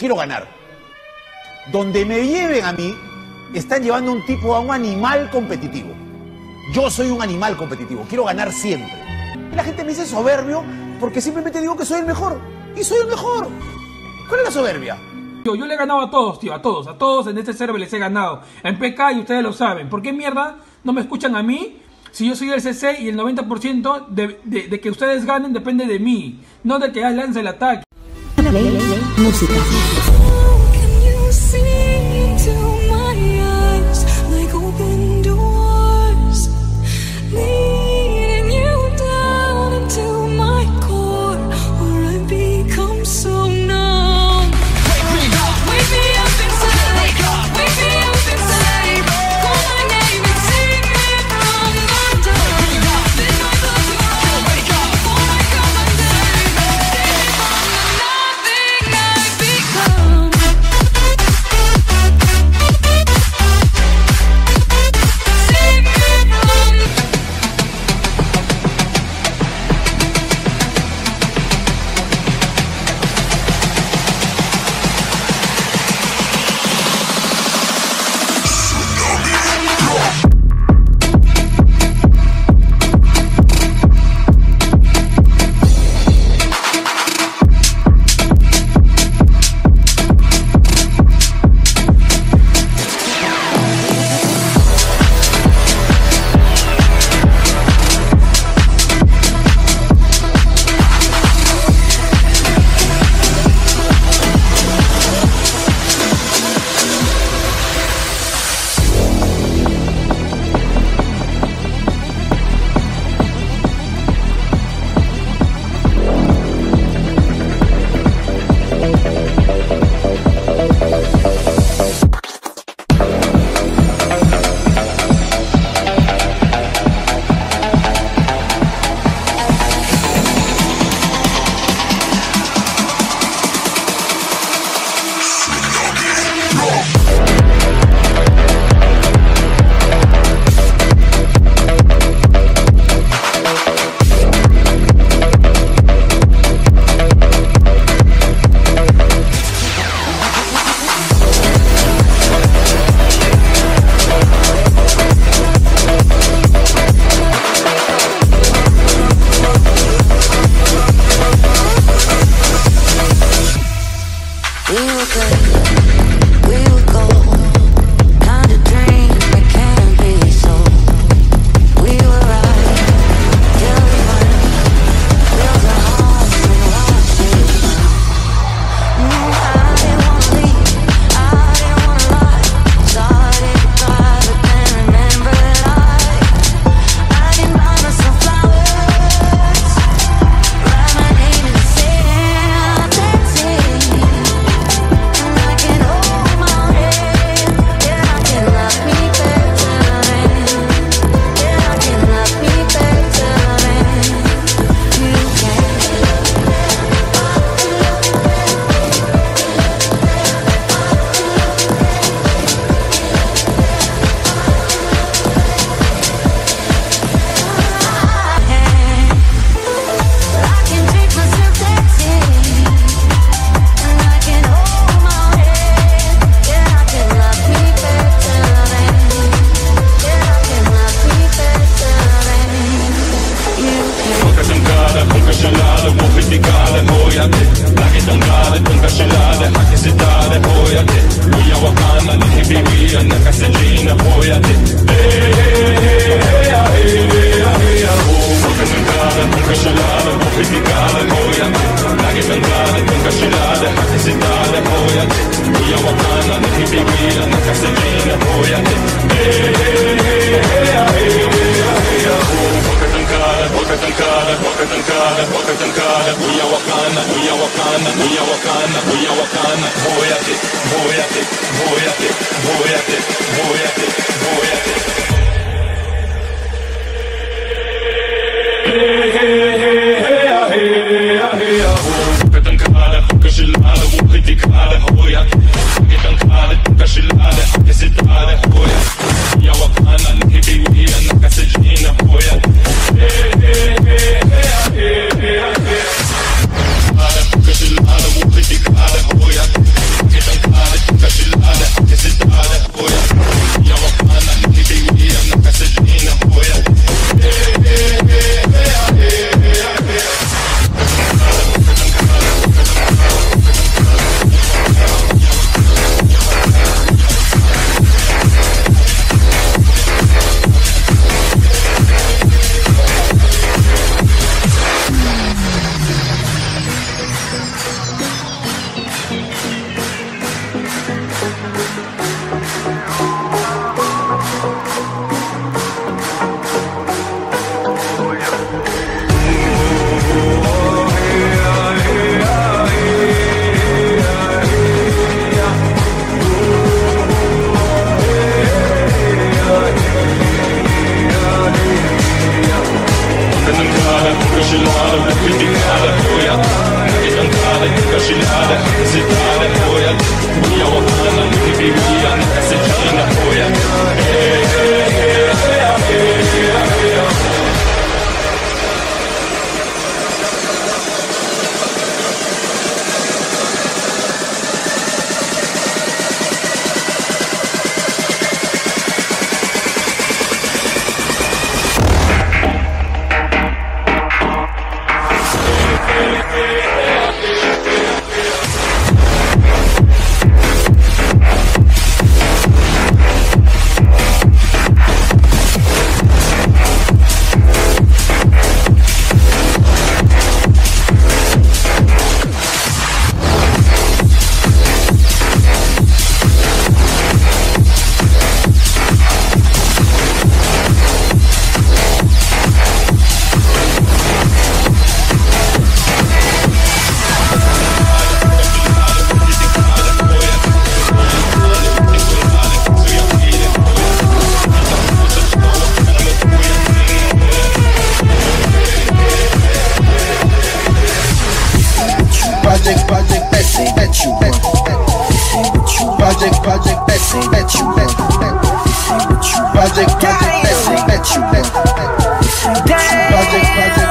Quiero ganar. Donde me lleven a mí, están llevando un tipo a un animal competitivo. Yo soy un animal competitivo, quiero ganar siempre. La gente me dice soberbio porque simplemente digo que soy el mejor. Y soy el mejor. ¿Cuál es la soberbia? Yo, le he ganado a todos, tío, a todos, a todos en este server les he ganado. En PK y ustedes lo saben. ¿Por qué mierda no me escuchan a mí? Si yo soy el CC y el 90% de, de, que ustedes ganen depende de mí, no de que lance el ataque. música. Oh, can you see? We were good. boje Mija od and ljudi bi ubijane, se čali na boje Project, project, ain't that you want. This ain't what you Project, project, ain't that you want. This ain't what you Project, project,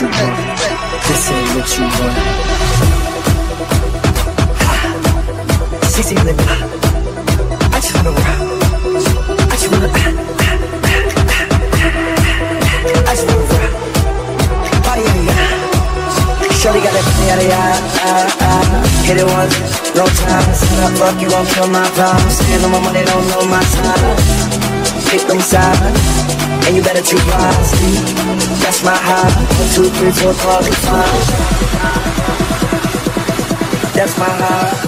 you want. This ain't what you want. With me. I just wanna rock. I just wanna. I just wanna rock. Body on ya. Shorty got that thing out of ah. Hit it once, no time. Sign up, fuck you, won't kill my vibe. Stand on my money, don't know my time. Pick them sides, and you better choose wisely. That's my high. One, two, three, four, five, five. That's my high.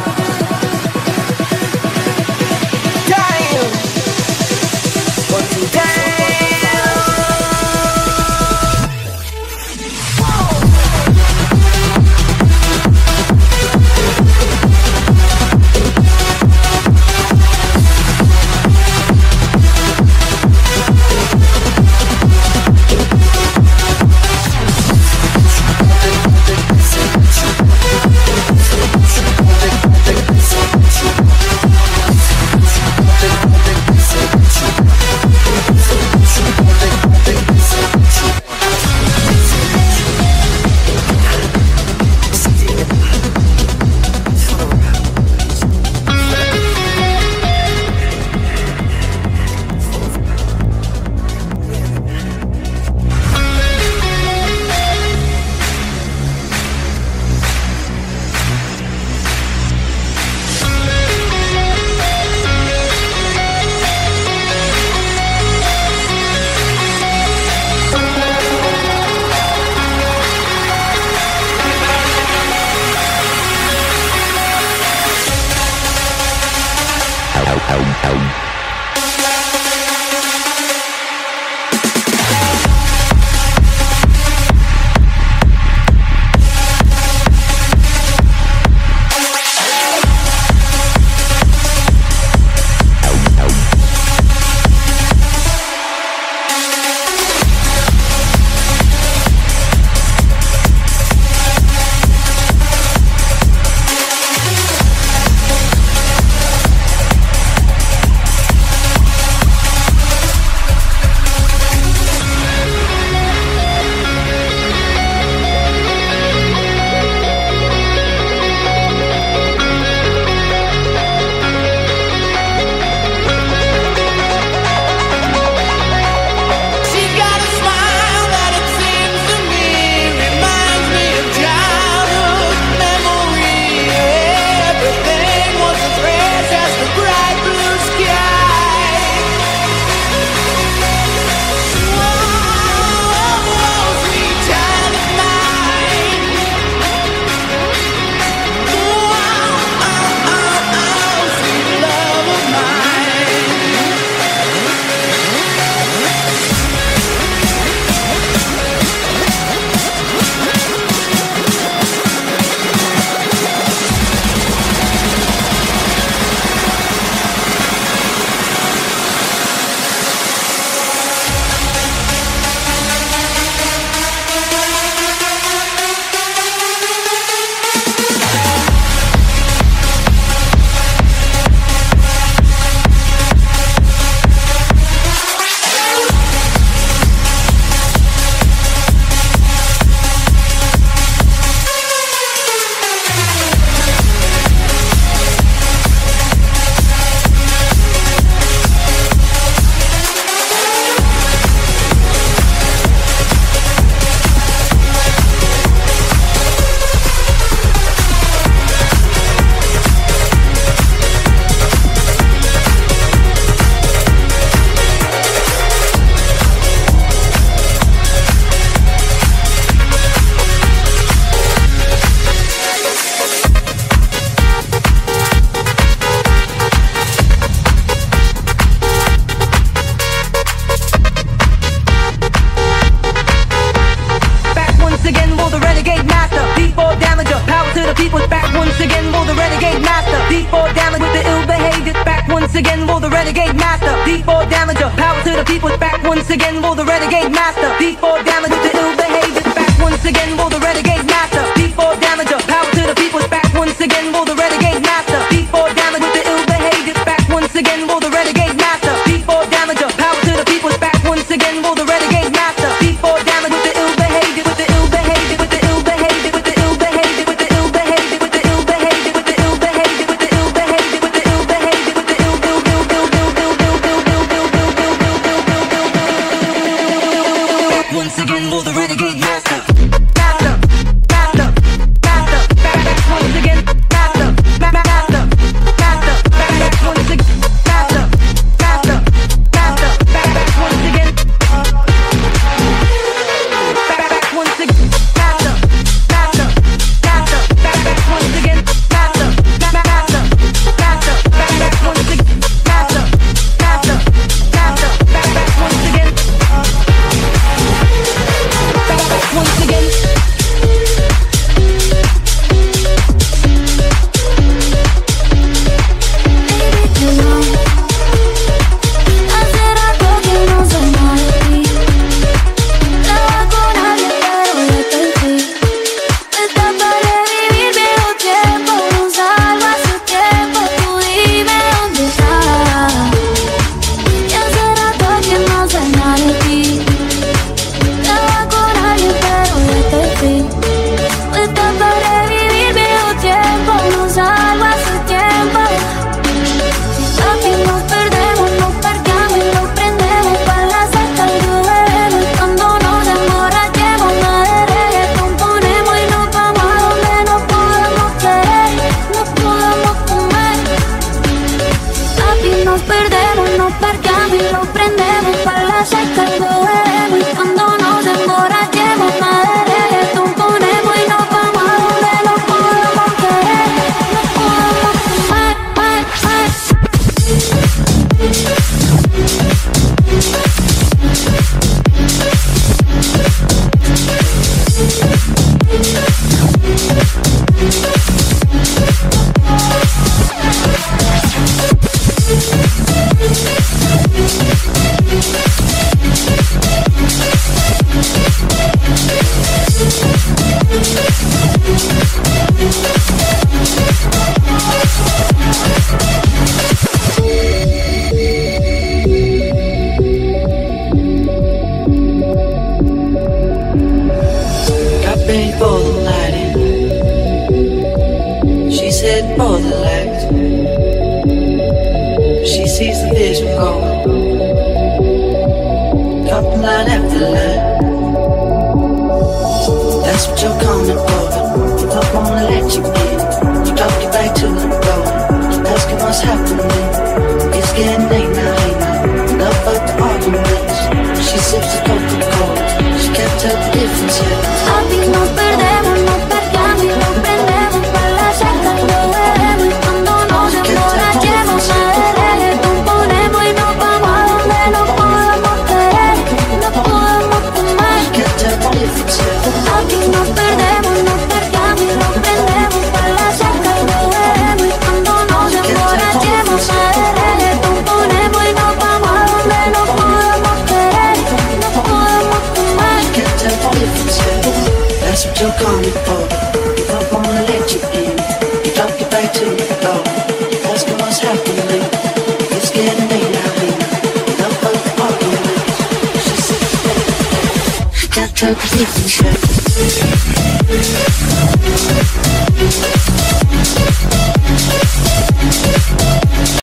Thank D4 damage with the ill behavior. Back once again for the renegade master. D4 damager. Power to the people. Back once again for the renegade master. D4 damage with the ill behavior. Back once again for the renegade so persistent